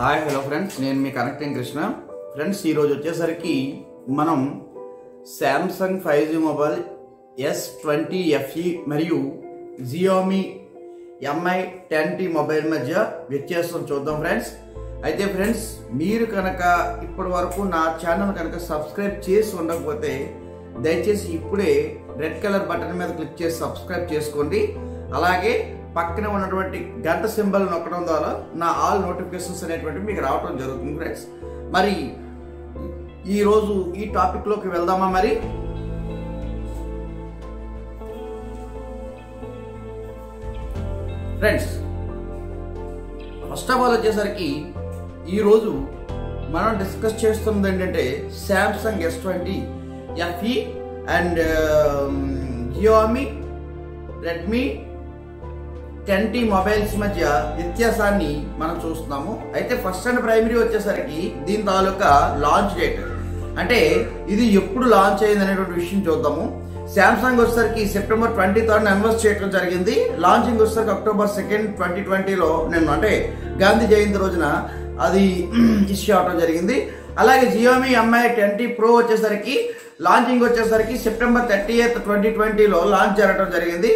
Hi hello friends నేను మీ connecting Krishna. Friends ఈరోజు వచ్చేసరికి మనం Samsung five G mobile S twenty FE మరియు Xiaomi Mi ten T mobile మధ్య వ్యత్యాసం చూద్దాం ఫ్రెండ్స్ అయితే ఫ్రెండ్స్ మీరు కనుక ఇప్పటి వరకు నా ఛానల్ కనుక సబ్స్క్రైబ్ చేసి ఉండకపోతే దయచేసి ఇప్పుడే రెడ్ కలర్ బటన్ మీద క్లిక్ చేసి సబ్స్క్రైబ్ చేసుకోండి. అలాగే పక్కన ఉన్నటువంటి గంట సింబల్ నొక్కడం ద్వారా నా ఆల్ నోటిఫికేషన్స్ అనేటువంటివి మీకు రావడం జరుగుతుంది ఫ్రెండ్స్ మరి ఈరోజు ఈ టాపిక్లోకి వెళ్దామా మరి? ఫ్రెండ్స్ ఫస్ట్ ఆఫ్ ఆల్ వచ్చేసరికి ఈరోజు మనం డిస్కస్ చేస్తున్నది ఏంటంటే Samsung S twenty FE and Xiaomi Redmi ten T mobiles మధ్య వ్యత్యాసాన్ని మనం చూస్తున్నాము. అయితే ఫస్ట్ అండ్ ప్రైమరీ వచ్చేసరికి దీని తాలూకా లాంచ్ డేట్. అంటే ఇది ఎప్పుడు లాంచ్ అయింది అనేటువంటి విషయం చూద్దాము. శాంసంగ్ వచ్చేసరికి సెప్టెంబర్ ట్వంటీ థర్డ్ అనౌన్స్ చేయడం జరిగింది. లాంచింగ్ వచ్చేసరికి అక్టోబర్ సెకండ్ ట్వంటీ ట్వంటీలో నేను అంటే గాంధీ జయంతి రోజున అది ఇష్యూ అవడం జరిగింది. అలాగే జియోమి ఎంఐ ట్వంటీ ప్రో వచ్చేసరికి లాంచింగ్ వచ్చేసరికి సెప్టెంబర్ థర్టీ ఎయిత్ ట్వంటీ ట్వంటీలో లాంచ్ జరగడం జరిగింది.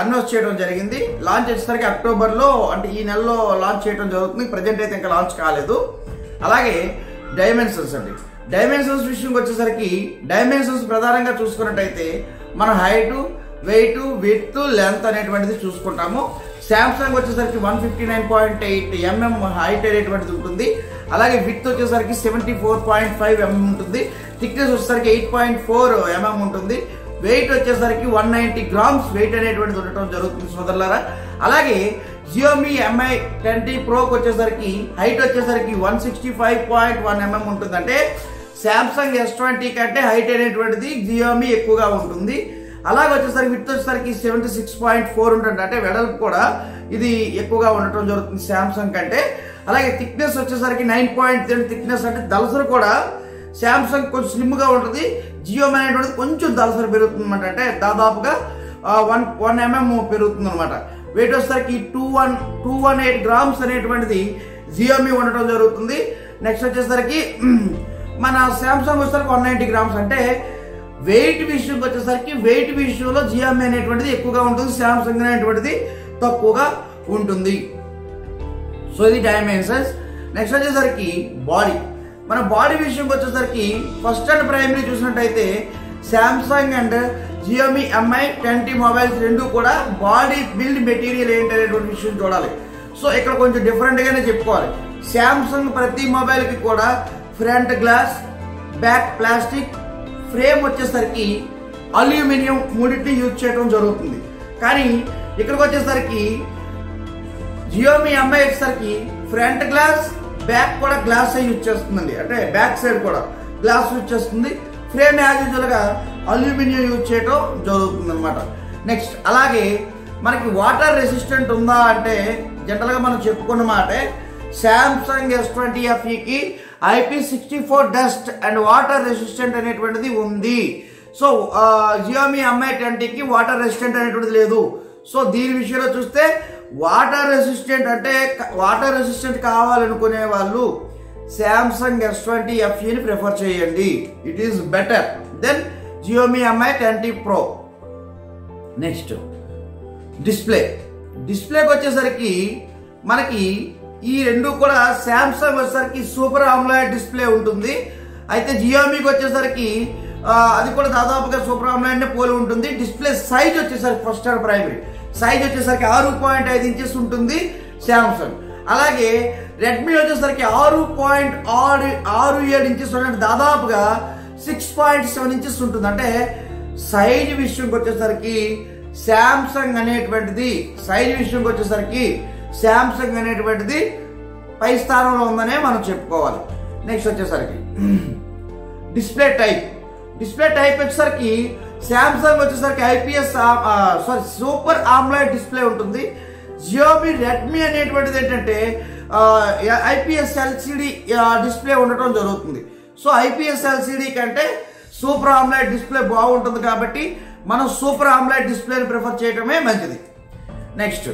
అనౌన్స్ చేయడం జరిగింది. లాంచ్ వచ్చేసరికి అక్టోబర్లో అంటే ఈ నెలలో లాంచ్ చేయడం జరుగుతుంది. ప్రజెంట్ అయితే ఇంకా లాంచ్ కాలేదు. అలాగే డైమెన్షన్స్ అండి. డైమెన్షన్స్ విషయంకి వచ్చేసరికి డైమెన్షన్స్ ప్రధానంగా చూసుకున్నట్టయితే మన హైట్ వెయిట్ విత్ లెంత్ అనేటువంటిది చూసుకుంటాము. శాంసంగ్ వచ్చేసరికి one fifty nine point eight MM height అనేటువంటిది ఉంటుంది. అలాగే విత్ వచ్చేసరికి seventy four point five MM ఉంటుంది. థిక్నెస్ వచ్చేసరికి ఎయిట్ పాయింట్ ఫోర్ ఎంఎం ఉంటుంది. వెయిట్ వచ్చేసరికి వన్ నైంటీ గ్రామ్స్ వెయిట్ అనేటువంటిది ఉండటం జరుగుతుంది సోదరులారా. అలాగే జియోమి ఎంఐ ట్వంటీ ప్రోకి వచ్చేసరికి హైట్ వచ్చేసరికి one sixty five point one MM ఉంటుంది అంటే శాంసంగ్ ఎస్ ట్వంటీ కంటే హైట్ అనేటువంటిది జియోమి ఎక్కువగా ఉంటుంది. అలాగే వచ్చేసరికి విత్ వచ్చేసరికి సెవెంటీ సిక్స్ పాయింట్ ఫోర్ ఉంటుంది. అంటే వెడల్పు కూడా ఇది ఎక్కువగా ఉండటం జరుగుతుంది శాంసంగ్ కంటే. అలాగే థిక్నెస్ వచ్చేసరికి నైన్ పాయింట్ త్రీ థిక్నెస్ అంటే దళసరు కూడా శాంసంగ్ కొంచెం స్లిమ్గా ఉంటుంది. జియో అనేటువంటిది కొంచెం దళసరి పెరుగుతుంది అనమాట అంటే దాదాపుగా వన్ వన్ ఎంఎం పెరుగుతుంది అనమాట వెయిట్ వచ్చేసరికి two one two one eight grams అనేటువంటిది జియోమీ ఉండటం జరుగుతుంది. నెక్స్ట్ వచ్చేసరికి మన శాంసంగ్ వచ్చేసరికి వన్ నైంటీ గ్రామ్స్. అంటే వెయిట్ విషయంకి వచ్చేసరికి వెయిట్ విషయంలో జియోమి అనేటువంటిది ఎక్కువగా ఉంటుంది. శాంసంగ్ అనేటువంటిది తక్కువగా ఉంటుంది. సో ఇది డైమెన్షన్స్ నెక్స్ట్ వచ్చేసరికి బాడీ మన బాడీ విషయంకి వచ్చేసరికి ఫస్ట్ అండ్ ప్రైమరీ చూసినట్టయితే Samsung and Xiaomi Mi twenty mobiles రెండు కూడా బాడీ బిల్డ్ మెటీరియల్ ఏంటనేటువంటి విషయం చూడాలి. సో ఇక్కడ కొంచెం డిఫరెంట్గానే చెప్పుకోవాలి. శాంసంగ్ ప్రతి మొబైల్కి కూడా front glass back plastic frame వచ్చేసరికి అల్యూమినియం మూడింటిని యూజ్ చేయడం జరుగుతుంది. కానీ ఇక్కడికి వచ్చేసరికి జియోమి ఎంఐ వచ్చేసరికి ఫ్రంట్ గ్లాస్ బ్యాక్ కూడా గ్లాస్ యూజ్ చేస్తుందండి అంటే బ్యాక్ సైడ్ కూడా గ్లాస్ యూజ్ చేస్తుంది ఫ్రేమ్ యాజ్ యూజువల్గా అల్యూమినియం యూజ్ చేయడం జరుగుతుంది అనమాట నెక్స్ట్ అలాగే మనకి వాటర్ రెసిస్టెంట్ ఉందా అంటే జనరల్గా మనం చెప్పుకున్న మాటే Samsung S twenty ఎఫ్ఈకి IP sixty four dust and water resistant అనేటువంటిది ఉంది. సో జియోమి ఎంఐ ట్వంటీకి వాటర్ రెసిస్టెంట్ అనేటువంటిది లేదు. సో దీని విషయంలో చూస్తే వాటర్ రెసిస్టెంట్ అంటే వాటర్ రెసిస్టెంట్ కావాలనుకునే వాళ్ళు శాంసంగ్ ఎస్ ట్వంటీ ఎఫ్ఈని ప్రిఫర్ చేయండి. It is better than Xiaomi Mi twenty pro next display డిస్ప్లేకి వచ్చేసరికి మనకి ఈ రెండు కూడా శాంసంగ్ వచ్చేసరికి సూపర్ ఆమ్లాయిడ్ డిస్ప్లే ఉంటుంది. అయితే జియోమీకి వచ్చేసరికి అది కూడా దాదాపుగా సూపర్ ఆమ్లాయిడ్నే పోలి ఉంటుంది. డిస్ప్లే సైజ్ వచ్చేసరికి ఫస్ట్ అండ్ ప్రైమరీ సైజ్ వచ్చేసరికి ఆరు పాయింట్ ఐదు ఇంచెస్ ఉంటుంది శాంసంగ్. అలాగే రెడ్మీ వచ్చేసరికి ఆరు పాయింట్ ఆరు ఆరు ఏడు ఇంచెస్ ఉన్నట్టు దాదాపుగా సిక్స్ పాయింట్ సెవెన్ ఇంచెస్ ఉంటుంది. అంటే సైజ్ విషయంకి వచ్చేసరికి శాంసంగ్ అనేటువంటిది సైజ్ విషయంకి వచ్చేసరికి శాంసంగ్ అనేటువంటిది పై స్థానంలో ఉందనే మనం చెప్పుకోవాలి. నెక్స్ట్ వచ్చేసరికి. డిస్ప్లే టైప్ డిస్ప్లే టైప్ వచ్చేసరికి శాంసంగ్ వచ్చేసరికి IPS sorry super AMOLED display ఉంటుంది. జియోమి రెడ్మీ అనేటువంటిది ఏంటంటే ఐపీఎస్ ఎల్సిడి డిస్ప్లే ఉండటం జరుగుతుంది. సో ఐపీఎస్ ఎల్సిడి కంటే సూపర్ ఆమ్లాయిడ్ డిస్ప్లే బాగుంటుంది కాబట్టి మనం సూపర్ ఆమ్లాయిడ్ డిస్ప్లేని ప్రిఫర్ చేయటమే మంచిది. నెక్స్ట్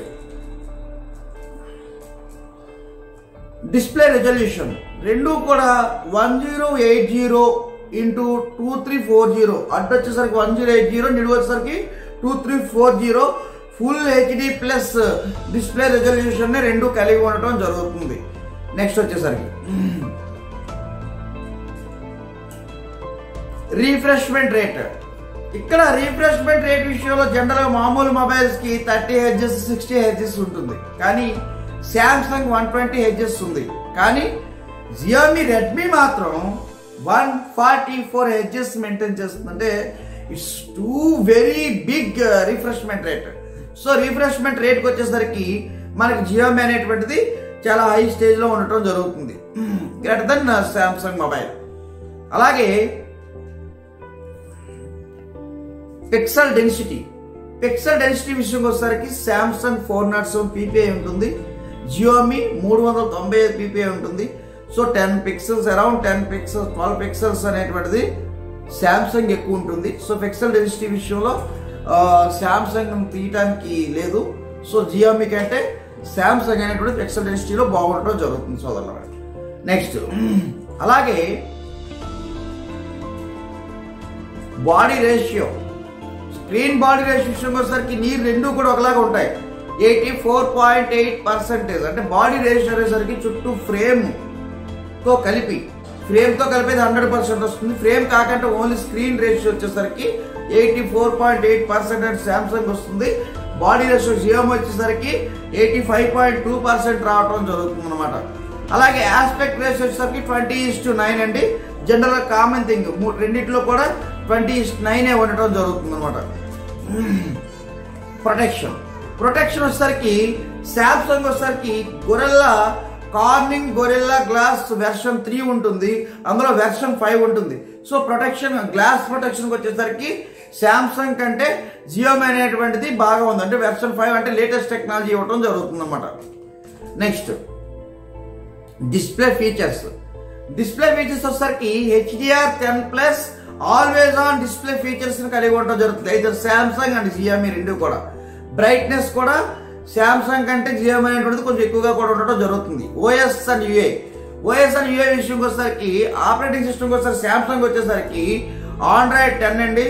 డిస్ప్లే రెజల్యూషన్ రెండు కూడా one zero eight zero into two three four zero. అడ్డు వచ్చేసరికి వన్ జీరో ఎయిట్ జీరో నిడు వచ్చేసరికి two three four zero. Full HD plus display resolution రెండు కలిగి ఉండటం జరుగుతుంది. నెక్స్ట్ వచ్చేసరికి. రీఫ్రెష్మెంట్ రేట్ ఇక్కడ రీఫ్రెష్మెంట్ రేట్ విషయంలో జనరల్గా మామూలు మొబైల్స్కి థర్టీ హెచ్ఎస్ సిక్స్టీ హెచ్ఎస్ ఉంటుంది. కానీ శాంసంగ్ వన్ ట్వంటీ హెచ్ఎస్ ఉంది. కానీ జియోమి రెడ్మీ మాత్రం one forty four Hz maintain చేస్తుందంటే it's too very big refreshment rate so refreshment రేట్కి వచ్చేసరికి మనకి జియోమి అనేటువంటిది చాలా హై స్టేజ్లో ఉండటం జరుగుతుంది. గ్రేటర్ దెన్ శాంసంగ్ మొబైల్ అలాగే పిక్సెల్ డెన్సిటీ పిక్సెల్ డెన్సిటీ విషయంకి వచ్చేసరికి Samsung four nought seven PPI ఉంటుంది. జియోమి మూడు వందల తొంభై ఐదు పీపీఐ ఉంటుంది. So ten pixels around ten pixels twelve pixels అనేటువంటిది శాంసంగ్ ఎక్కువ ఉంటుంది. సో పిక్సెల్ డెన్సిటీ విషయంలో శాంసంగ్ తీయటానికి లేదు. సో జియోమి కంటే శాంసంగ్ అనేటువంటి పిక్సెల్ డెన్సిటీలో బాగుండటం జరుగుతుంది సోదరుల నెక్స్ట్ అలాగే body ratio screen body ratio విషయం వచ్చేసరికి నీరు రెండు కూడా ఒకలాగా ఉంటాయి. Eighty four point eight percentage అంటే బాడీ రేషియో అనేసరికి చుట్టూ ఫ్రేమ్ తో కలిపి ఫ్రేమ్తో కలిపి హండ్రెడ్ పర్సెంట్ వస్తుంది. ఫ్రేమ్ కాకుండా ఓన్లీ స్క్రీన్ రేషియో వచ్చేసరికి eighty four point eight percent అంటే శాంసంగ్ వస్తుంది. బాడీ రేషియో జియోమ్ వచ్చేసరికి eighty five point two percent రావడం జరుగుతుంది అనమాట అలాగే ఆస్పెక్ట్ రేషియో వచ్చేసరికి ట్వంటీ ఈస్ టు నైన్ అండి. జనరల్ కామన్ థింగ్ రెండింటిలో కూడా ట్వంటీ ఈస్ నైనే ఉండటం జరుగుతుంది అనమాట ప్రొటెక్షన్ ప్రొటెక్షన్ వచ్చేసరికి శాంసంగ్ వచ్చేసరికి గొర్రెల్లా Corning Gorilla Glass version three ఉంటుంది అందులో వెర్షన్ ఫైవ్ ఉంటుంది. సో ప్రొటెక్షన్ గ్లాస్ ప్రొటెక్షన్ వచ్చేసరికి శాంసంగ్ కంటే జియోమి అనేటువంటిది బాగా ఉంది. అంటే వెర్షన్ ఫైవ్ అంటే లేటెస్ట్ టెక్నాలజీ ఇవ్వడం జరుగుతుంది అనమాట next display features. Display features వచ్చేసరికి HDR ten plus always on display features కలిగి ఉండడం జరుగుతుంది. అయితే శాంసంగ్ అండ్ జియోమి రెండు కూడా. బ్రైట్నెస్ కూడా శాంసంగ్ కంటే జియోమి అనేటువంటిది కొంచెం ఎక్కువగా కూడా ఉండటం జరుగుతుంది. OS and UI. OS and UI విషయంకి వచ్చేసరికి ఆపరేటింగ్ సిస్టమ్ వచ్చేసరికి శాంసంగ్ వచ్చేసరికి ఆండ్రాయిడ్ టెన్ అండి.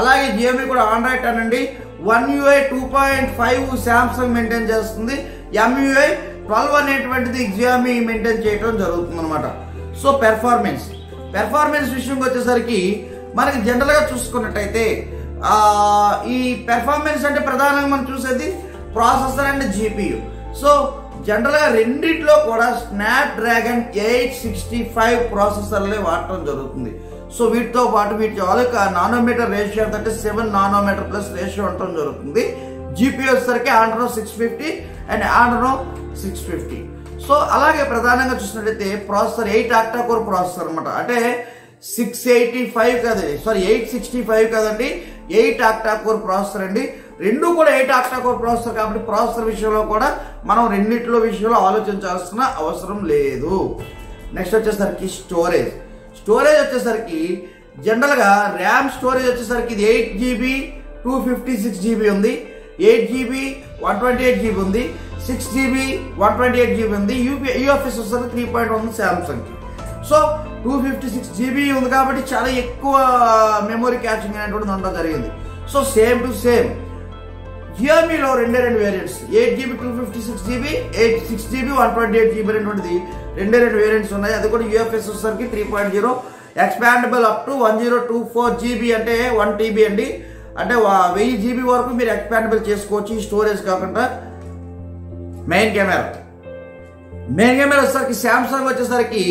అలాగే జియోమి కూడా ఆండ్రాయిడ్ టెన్ అండి. One UI two point five Samsung maintain చేస్తుంది. ఎంయూఐ ట్వెల్వ్ అనేటువంటిది జియోమి మెయింటైన్ చేయడం జరుగుతుంది అనమాట సో పెర్ఫార్మెన్స్. పెర్ఫార్మెన్స్ విషయంకి వచ్చేసరికి మనకి జనరల్గా చూసుకున్నట్టయితే ఈ పెర్ఫార్మెన్స్ అంటే ప్రధానంగా మనం చూసేది ప్రాసెసర్ అండ్ జీపీయూ. సో జనరల్గా రెండిట్లో కూడా snap dragon eight sixty five ప్రాసెసర్లే వాడటం జరుగుతుంది. సో వీటితో పాటు వీటి యొక్క నానోమీటర్ రేషియో అంటే సెవెన్ నానోమీటర్ ప్లస్ రేషియో ఉండటం జరుగుతుంది. జీపీయూ వచ్చేసరికి Andro six fifty and Andro six fifty. So అలాగే ప్రధానంగా చూసినట్లయితే processor eight octa core processor అనమాట అంటే సిక్స్ ఎయిటీ ఫైవ్ కదండి సారీ ఎయిట్ సిక్స్టీ ఫైవ్ కదండి ఎయిట్ ఆక్టా కోర్ ప్రాసెసర్ అండి. రెండు కూడా ఎయిట్ ఆక్టా కోర్ ప్రాసెసర్ కాబట్టి ప్రాసెసర్ విషయంలో కూడా మనం రెండిట్లో విషయంలో ఆలోచించాల్సిన అవసరం లేదు. నెక్స్ట్ వచ్చేసరికి స్టోరేజ్ స్టోరేజ్ వచ్చేసరికి జనరల్గా ర్యామ్ స్టోరేజ్ వచ్చేసరికి ఇది eight GB two fifty six GB ఉంది eight GB one twenty eight GB ఉంది six GB one twenty eight GB ఉంది యూపీ యూఎఫ్ఎస్ వచ్చేసరికి three point one Samsung so two fifty six GB ఉంది కాబట్టి చాలా ఎక్కువ మెమొరీ క్యాచింగ్ అనేటువంటిది ఉండడం జరిగింది. సో సేమ్ టు సేమ్ జియోమీలో రెండే రెండు variants eight GB two fifty six GB eight six GB one twenty eight GB అనేటువంటిది రెండే రెండు వేరియంట్స్ ఉన్నాయి. అది కూడా యూఎఫ్ఎస్ వచ్చేసరికి three point zero expandable up to one zero two four GB అంటే వన్ టీబీ అండి. అంటే వెయ్యి జీబీ వరకు మీరు ఎక్స్పాండబుల్ చేసుకోవచ్చు ఈ స్టోరేజ్ కాకుండా. మెయిన్ కెమెరా మెయిన్ కెమెరా వచ్చేసరికి శాంసంగ్ వచ్చేసరికి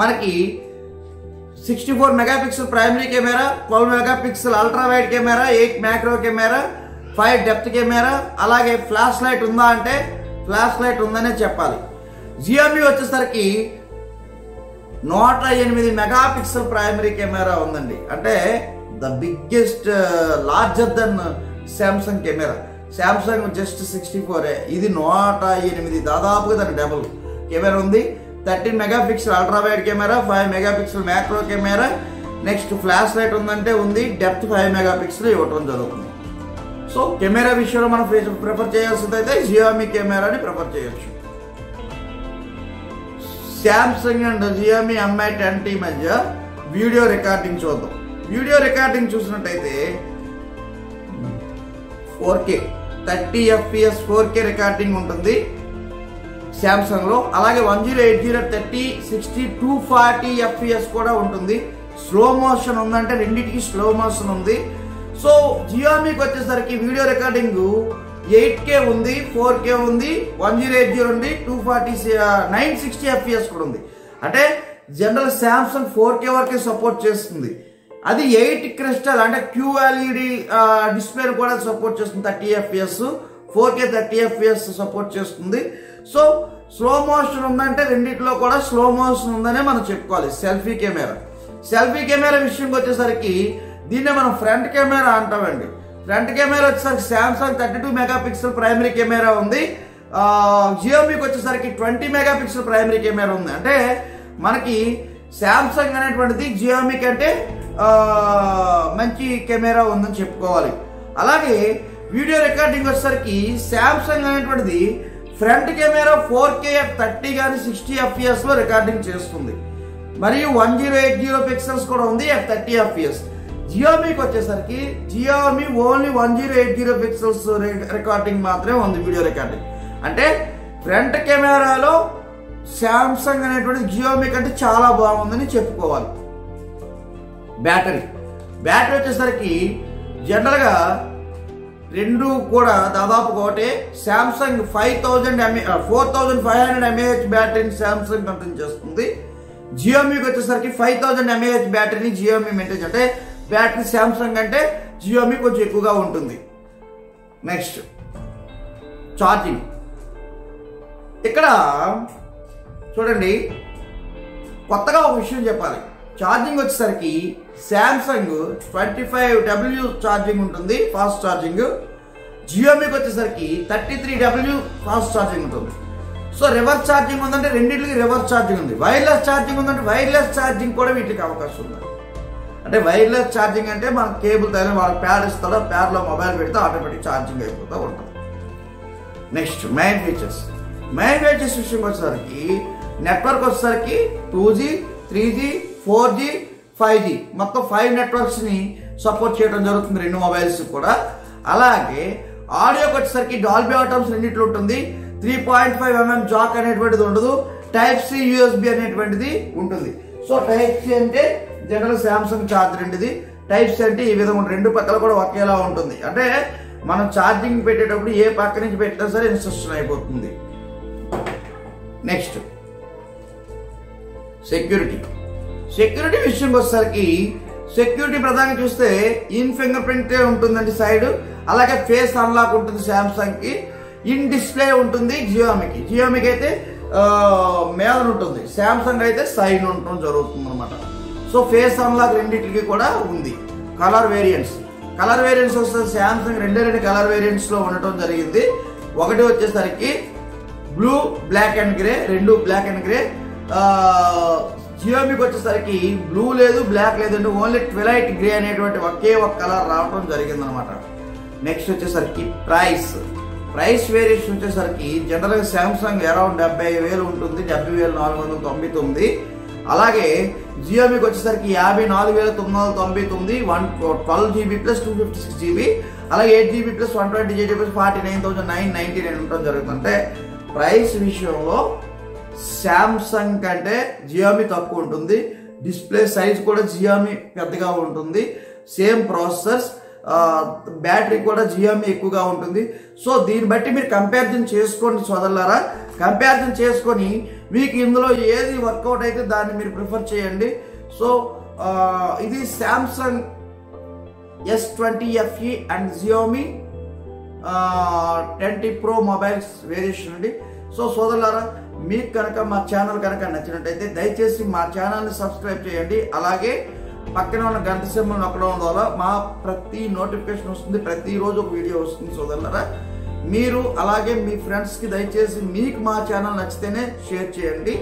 మనకి sixty four megapixel primary camera twelve megapixel ultra wide camera eight macro camera five depth camera అలాగే ఫ్లాష్ లైట్ ఉందా అంటే ఫ్లాష్ లైట్ ఉందనే చెప్పాలి. జియోమి వచ్చేసరికి నూట ఎనిమిది మెగా పిక్సెల్ ప్రైమరీ కెమెరా ఉందండి. అంటే the biggest larger than Samsung camera. Samsung just sixty four ఇది నూట ఎనిమిది దాదాపుగా దాని డబుల్ కెమెరా ఉంది. Thirteen megapixel ultra wide camera five megapixel macro camera. Next flash light ఉందంటే ఉంది డెప్త్ ఫైవ్ మెగా పిక్సెల్ ఇవ్వటం జరుగుతుంది. సో కెమెరా విషయంలో మనం ప్రిఫర్ అయితే జియోమి కెమెరాని ప్రిఫర్ చేయొచ్చు. Samsung and Xiaomi Mi ten T మధ్య వీడియో రికార్డింగ్ చూద్దాం. వీడియో రికార్డింగ్ చూసినట్టయితే four K thirty FPS four K recording ఉంటుంది శాంసంగ్లో అలాగే one zero eight zero thirty sixty two forty FPS కూడా ఉంటుంది. స్లో మోషన్ ఉందంటే రెండింటికి స్లో మోషన్ ఉంది. సో జియోమీకి వచ్చేసరికి వీడియో రికార్డింగ్ ఎయిట్ కే ఉంది ఫోర్ కే ఉంది వన్ జీరో ఎయిట్ జీరో ఉంది two forty nine sixty FPS కూడా ఉంది. అంటే జనరల్ శాంసంగ్ ఫోర్ కే వరకే సపోర్ట్ చేస్తుంది. అది ఎయిట్ క్రిస్టల్ అంటే క్యూఎల్ఈడి డిస్ప్లే కూడా సపోర్ట్ చేస్తుంది thirty FPS four K thirty FPS support చేస్తుంది. సో స్లో మోషన్ ఉందంటే రెండిట్లో కూడా స్లో మోషన్ ఉందనే మనం చెప్పుకోవాలి సెల్ఫీ కెమెరా. సెల్ఫీ కెమెరా విషయంకి వచ్చేసరికి దీన్నే మనం ఫ్రంట్ కెమెరా అంటామండి. ఫ్రంట్ కెమెరా వచ్చేసరికి Samsung thirty two megapixel primary camera ఉంది. జియోమీకి వచ్చేసరికి twenty mega pixel primary camera ఉంది. అంటే మనకి శాంసంగ్ అనేటువంటిది జియోమీ కంటే మంచి కెమెరా ఉందని చెప్పుకోవాలి. అలాగే వీడియో రికార్డింగ్ వచ్చేసరికి శాంసంగ్ అనేటువంటిది front camera four K thirty కానీ సిక్స్టీ ఎఫ్పిఎస్లో రికార్డింగ్ చేస్తుంది. మరియు one zero eight zero pixels కూడా ఉంది ఎఫ్ థర్టీ ఎఫ్పిఎస్ జియోమీకి వచ్చేసరికి Xiaomi only one zero eight zero pixels recording మాత్రమే ఉంది వీడియో రికార్డింగ్. అంటే ఫ్రంట్ కెమెరాలో శాంసంగ్ అనేటువంటి జియోమీ కంటే చాలా బాగుందని చెప్పుకోవాలి. బ్యాటరీ. బ్యాటరీ వచ్చేసరికి జనరల్గా రెండు కూడా దాదాపు ఒకటే. Samsung five thousand mA four thousand five hundred mAh బ్యాటరీని శాంసంగ్ మెయింటైన్ చేస్తుంది. జియోమీకి వచ్చేసరికి ఫైవ్ థౌజండ్ ఎంఏహెచ్ బ్యాటరీని జియోమీ మెయింటైన్ అంటే బ్యాటరీ శాంసంగ్ అంటే జియోమి కొంచెం ఎక్కువగా ఉంటుంది. నెక్స్ట్ ఛార్జింగ్ ఇక్కడ చూడండి కొత్తగా ఒక విషయం చెప్పాలి. ఛార్జింగ్ వచ్చేసరికి Samsung twenty five W charging ఉంటుంది ఫాస్ట్ ఛార్జింగ్ జియోమీకి వచ్చేసరికి thirty three W fast charging ఉంటుంది. సో రివర్స్ ఛార్జింగ్ ఉందంటే రెండింటికి రివర్స్ ఛార్జింగ్ ఉంది. వైర్లెస్ ఛార్జింగ్ ఉందంటే వైర్లెస్ ఛార్జింగ్ కూడా వీటికి అవకాశం ఉంది. అంటే వైర్లెస్ ఛార్జింగ్ అంటే మన కేబుల్ తగిన వాళ్ళకి ప్యాడ్ ఇస్తాడో ప్యాడ్లో మొబైల్ పెడితే ఆటోమేటిక్ ఛార్జింగ్ అయిపోతూ ఉంటుంది. Next main features. Main features విషయం వచ్చేసరికి నెట్వర్క్ వచ్చేసరికి two G three G four G five G. మొత్తం ఫైవ్ నెట్వర్క్స్ని సపోర్ట్ చేయడం జరుగుతుంది రెండు మొబైల్స్ కూడా. అలాగే ఆడియోకి వచ్చేసరికి డాల్బీ ఆటమ్స్ రెండింటిలో ఉంటుంది. Three point five mm jack అనేటువంటిది ఉండదు. టైప్ సి యూఎస్బి అనేటువంటిది ఉంటుంది. సో టైప్ సి అంటే జనరల్ శాంసంగ్ ఛార్జర్ అండి ఇది టైప్ సి అంటే ఈ విధంగా రెండు పక్కల కూడా ఒకేలా ఉంటుంది. అంటే మనం ఛార్జింగ్ పెట్టేటప్పుడు ఏ పక్క నుంచి పెట్టినా సరే ఇన్స్ట్రక్షన్ అయిపోతుంది. నెక్స్ట్ సెక్యూరిటీ సెక్యూరిటీ విషయంకి వచ్చేసరికి సెక్యూరిటీ ప్రధానంగా చూస్తే ఇన్ ఫింగర్ ప్రింటే ఉంటుందండి సైడ్ అలాగే ఫేస్ అన్లాక్ ఉంటుంది శాంసంగ్కి ఇన్ డిస్ప్లే ఉంటుంది జియోమికి జియోమికి అయితే ఆ, మీద ఉంటుంది. శాంసంగ్ అయితే సైడ్ ఉండటం జరుగుతుంది అనమాట సో ఫేస్ అన్లాక్ రెండింటికి కూడా ఉంది. కలర్ వేరియంట్స్ కలర్ వేరియంట్స్ వస్తే శాంసంగ్ రెండే రెండు కలర్ వేరియంట్స్లో ఉండటం జరిగింది. ఒకటి వచ్చేసరికి బ్లూ బ్లాక్ అండ్ గ్రే రెండు బ్లాక్ అండ్ గ్రే జియోమికి వచ్చేసరికి బ్లూ లేదు బ్లాక్ లేదంటే ఓన్లీ ట్విలైట్ గ్రే అనేటువంటి ఒకే ఒక కలర్ రావడం జరిగింది అనమాట నెక్స్ట్ వచ్చేసరికి ప్రైస్ ప్రైస్ వేరియేషన్ వచ్చేసరికి జనరల్గా శాంసంగ్ అరౌండ్ డెబ్బై వేలు ఉంటుంది డెబ్బై వేలు నాలుగు వందల తొంభై తొమ్మిది. అలాగే జియోమికి వచ్చేసరికి యాభై నాలుగు వేల తొమ్మిది వందల తొంభై తొమ్మిది one twelve GB plus two fifty six GB అలాగే eight GB plus one twenty GB plus forty nine thousand nine ninety nine ఉండడం జరుగుతుంది అంటే ప్రైస్ విషయంలో శాంసంగ్ కంటే జియోమి తక్కువ ఉంటుంది. డిస్ప్లే సైజ్ కూడా జియోమి పెద్దగా ఉంటుంది. సేమ్ ప్రాసెసర్స్ బ్యాటరీ కూడా జియోమి ఎక్కువగా ఉంటుంది. సో దీన్ని బట్టి మీరు కంపారిజన్ చేసుకోండి సోదరులారా. కంపారిజన్ చేసుకొని మీకు ఇందులో ఏది వర్కౌట్ అయితే దాన్ని మీరు ప్రిఫర్ చేయండి. సో ఇది Samsung S twenty FE and Xiaomi twenty pro mobiles variation అండి. సో సోదరులారా మీకు కనుక మా ఛానల్ కనుక నచ్చినట్టయితే దయచేసి మా ఛానల్ని సబ్స్క్రైబ్ చేయండి. అలాగే పక్కన ఉన్న గంట సింబల్ నొక్కడం ద్వారా మా ప్రతి నోటిఫికేషన్ వస్తుంది. ప్రతిరోజు ఒక వీడియో వస్తుంది సోదరులారా. మీరు అలాగే మీ ఫ్రెండ్స్కి దయచేసి మీకు మా ఛానల్ నచ్చితేనే షేర్ చేయండి.